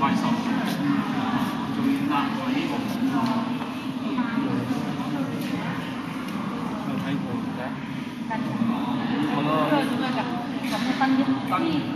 怪獸，仲要壓位喎。有睇過嘅。睇過咯。咁嘅分啫。